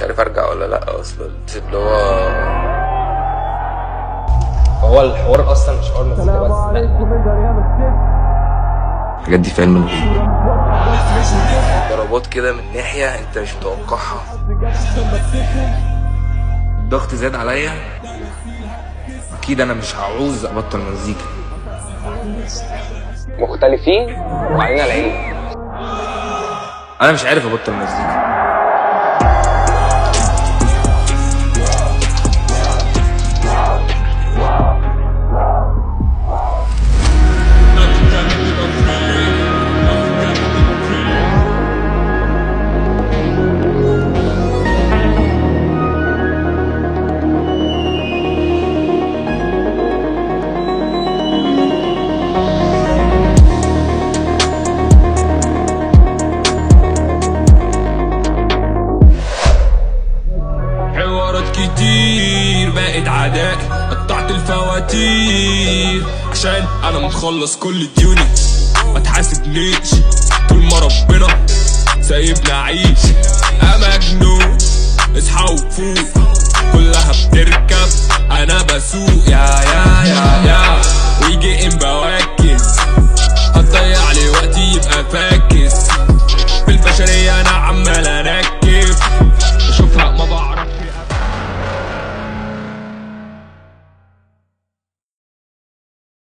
مش عارف ارجع ولا لا أصلا اللي هو هو الحوار أصلا مش حوار مزيكا بس لا. الحاجات دي في علم الغيب ضربات كده من ناحية أنت مش متوقعها. الضغط زاد عليا. أكيد أنا مش هعوز أبطل مزيكا. مختلفين وعلينا العين. أنا مش عارف أبطل مزيكا. كتير بقت عدائي قطعت الفواتير. عشان أنا مخلص كل ديوني. ما تحاسبنيش طول ما ربنا سايبنا عيش. أنا مجنون اصحى وفوق. كلها بتركب أنا بسوق. يا يا يا يا. ويجي امبواي